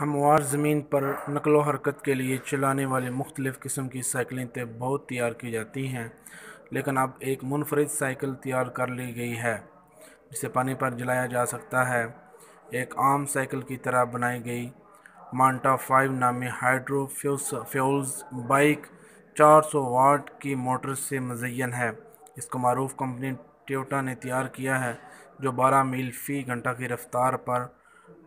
हमवार ज़मीन पर नकलो हरकत के लिए चलाने वाली मुख्तलिफ़ किस्म की साइकिलें तो बहुत तैयार की जाती हैं, लेकिन अब एक मुनफरद साइकिल तैयार कर ली गई है, जिसे पानी पर जलाया जा सकता है। एक आम साइकिल की तरह बनाई गई मांटा फाइव नामी हाइड्रो फ्यूल्स बाइक 400 वाट की मोटर से मुजयन है। इसको मरूफ कंपनी टोयोटा ने तैयार किया है, जो 12 मील फ़ी घंटा की रफ्तार पर